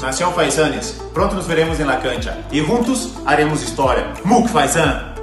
Nação Faisanes, pronto nos veremos em Lacantia e juntos haremos história. Muk Faisan!